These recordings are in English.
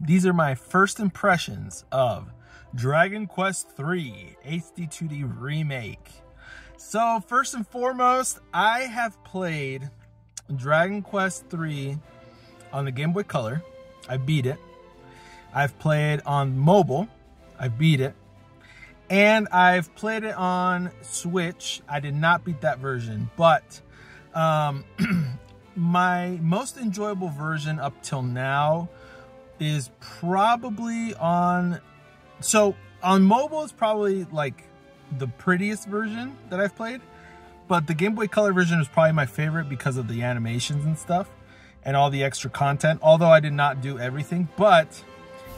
these are my first impressions of Dragon Quest III HD2D Remake. So first and foremost, I have played Dragon Quest III on the Game Boy Color. I beat it. I've played on mobile. I beat it. And I've played it on Switch. I did not beat that version, but um, my most enjoyable version up till now is probably on so on mobile it's probably like the prettiest version that I've played but the Game Boy Color version is probably my favorite because of the animations and stuff and all the extra content although I did not do everything but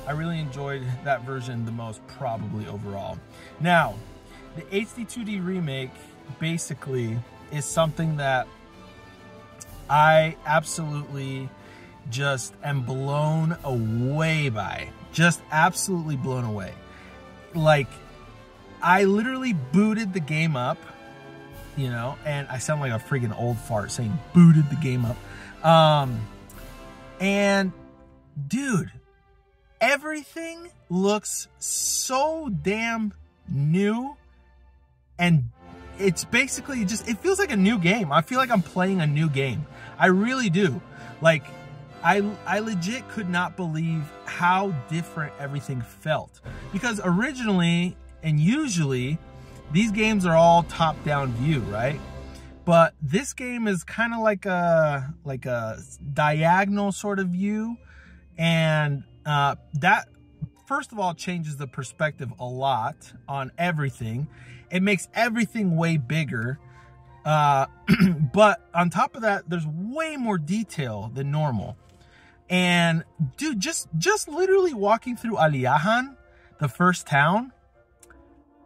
I really enjoyed that version the most probably overall. Now the HD 2D remake basically is something that I absolutely just am blown away by. Just absolutely blown away. Like, I literally booted the game up, you know, and I sound like a freaking old fart saying booted the game up. Um, and dude, everything looks so damn new and it's basically just it feels like a new game. I feel like I'm playing a new game. I really do. Like I I legit could not believe how different everything felt. Because originally and usually these games are all top-down view, right? But this game is kind of like a like a diagonal sort of view and uh, that first of all changes the perspective a lot on everything it makes everything way bigger. Uh, but on top of that, there's way more detail than normal. And dude, just just literally walking through Aliahan, the first town,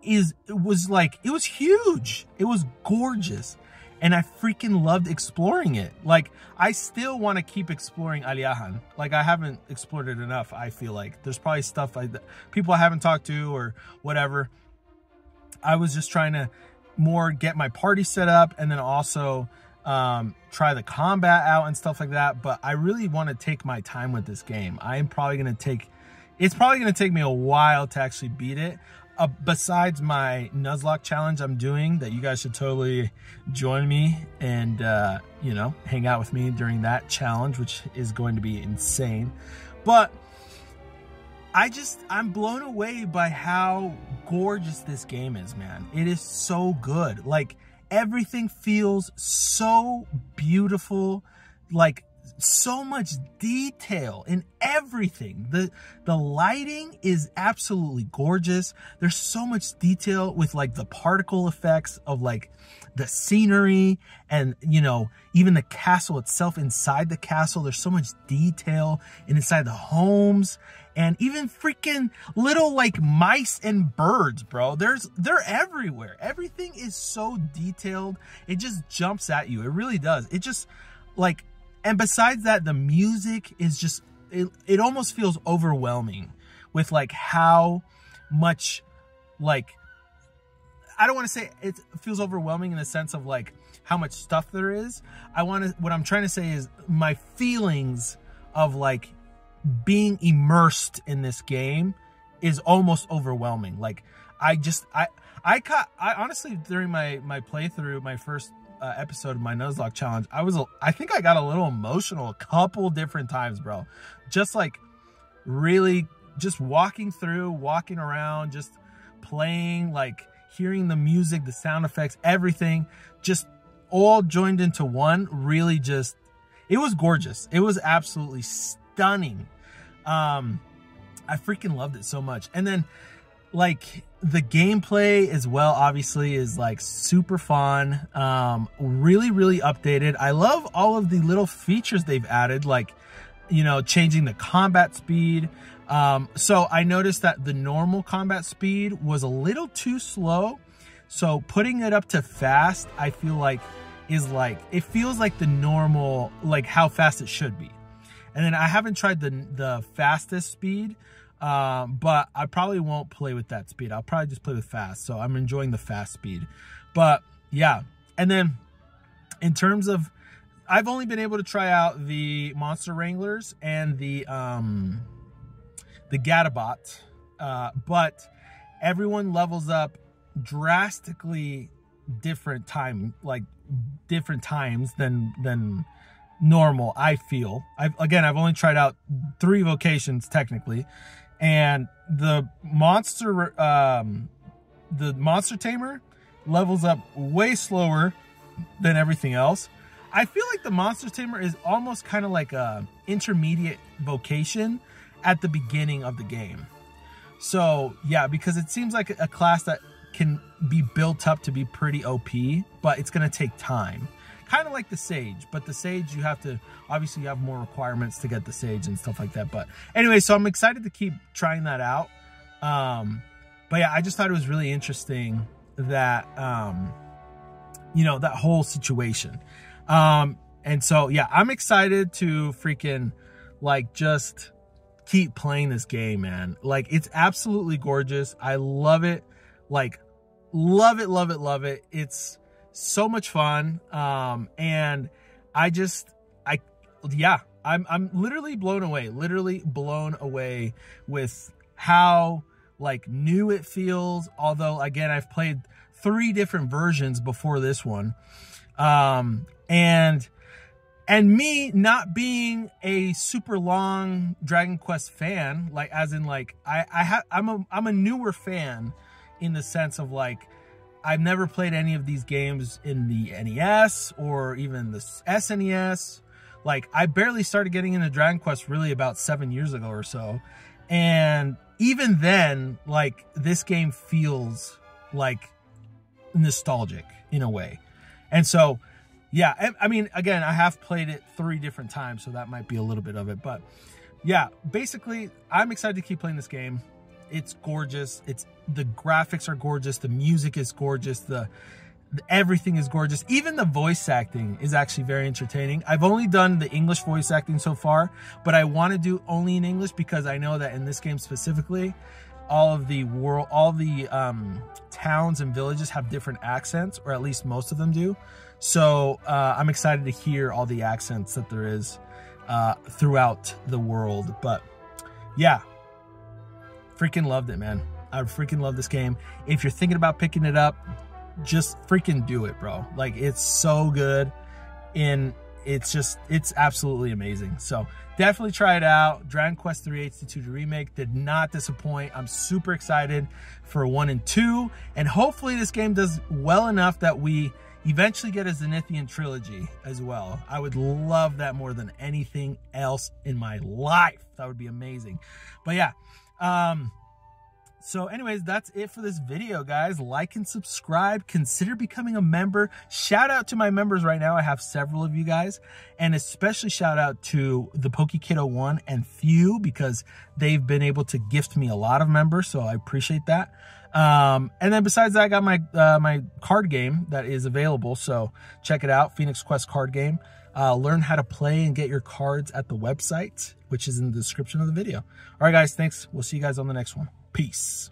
is it was like it was huge. It was gorgeous. And I freaking loved exploring it. Like, I still want to keep exploring Aliahan. Like, I haven't explored it enough, I feel like. There's probably stuff that people I haven't talked to or whatever. I was just trying to more get my party set up and then also um, try the combat out and stuff like that. But I really want to take my time with this game. I am probably going to take, it's probably going to take me a while to actually beat it. Uh, besides my Nuzlocke challenge I'm doing that you guys should totally join me and, uh, you know, hang out with me during that challenge, which is going to be insane. But I just, I'm blown away by how gorgeous this game is, man. It is so good. Like, everything feels so beautiful. Like, so much detail in everything. The the lighting is absolutely gorgeous. There's so much detail with like the particle effects of like the scenery and you know, even the castle itself inside the castle. There's so much detail and inside the homes and even freaking little like mice and birds, bro. There's they're everywhere. Everything is so detailed. It just jumps at you. It really does. It just like and besides that, the music is just it, it almost feels overwhelming with like how much like I don't want to say it feels overwhelming in the sense of like how much stuff there is. I want to what I'm trying to say is my feelings of like being immersed in this game is almost overwhelming. Like I just I I caught I honestly during my my playthrough, my first uh, episode of my Nuzlocke challenge, I was I think I got a little emotional a couple different times, bro. Just like really just walking through, walking around, just playing, like hearing the music, the sound effects, everything, just all joined into one. Really, just it was gorgeous. It was absolutely stunning um, I freaking loved it so much. And then like the gameplay as well obviously is like super fun um really really updated. I love all of the little features they've added like you know changing the combat speed. Um so i noticed that the normal combat speed was a little too slow. So putting it up to fast i feel like is like it feels like the normal like how fast it should be. And then I haven't tried the, the fastest speed, um, but I probably won't play with that speed. I'll probably just play with fast. So I'm enjoying the fast speed. But yeah. And then in terms of, I've only been able to try out the Monster Wranglers and the, um, the Gadabout, uh, but everyone levels up drastically different time, like different times than than normal. I feel. I've again, I've only tried out three vocations technically, and the monster, um, the monster tamer levels up way slower than everything else. I feel like the monster tamer is almost kind of like a intermediate vocation at the beginning of the game. So yeah, because it seems like a class that can be built up to be pretty OP, but it's to take time. Kind of like the Sage, but the Sage, you have to, obviously you have more requirements to get the Sage and stuff like that. But anyway, so I'm excited to keep trying that out. Um, but yeah, I just thought it was really interesting that, um, you know, that whole situation. Um, and so, yeah, I'm excited to freaking like just keep playing this game, man. Like it's absolutely gorgeous. I love it. Like love it, love it, love it. It's so much fun. Um, and I just, I, yeah, I'm, I'm literally blown away, literally blown away with how like new it feels. Although again, I've played three different versions before this one. Um, and, and me not being a super long Dragon Quest fan, like as in like I I have I'm a I'm a newer fan in the sense of like I've never played any of these games in the NES or even the SNES. Like I barely started getting into Dragon Quest really about seven years ago or so. And even then, like this game feels like nostalgic in a way. And so, yeah, I mean, again, I have played it three different times, so that might be a little bit of it. But yeah, basically, I'm excited to keep playing this game. It's gorgeous. It's the graphics are gorgeous. The music is gorgeous. The, the everything is gorgeous. Even the voice acting is actually very entertaining. I've only done the English voice acting so far, but I want to do only in English because I know that in this game specifically, all of the world, all the um, towns and villages have different accents, or at least most of them do. So uh, I'm excited to hear all the accents that there is uh, throughout the world. But yeah, freaking loved it, man. I freaking love this game. If you're thinking about picking it up, just freaking do it, bro. Like it's so good and it's just it's absolutely amazing. So definitely try it out. Dragon Quest 3 HD2 remake did not disappoint. I'm super excited for one and two. And hopefully this game does well enough that we eventually get a Zenithian trilogy as well. I would love that more than anything else in my life. That would be amazing. But yeah, um, so anyways, that's it for this video, guys. Like and subscribe. Consider becoming a member. Shout out to my members right now. I have several of you guys. And especially shout out to the PokeKiddo 1 and Few because they've been able to gift me a lot of members. So I appreciate that. Um, and then besides that, I got my, uh, my card game that is available. So check it out. Phoenix Quest card game. Uh, learn how to play and get your cards at the website, which is in the description of the video. All right, guys. Thanks. We'll see you guys on the next one. Peace.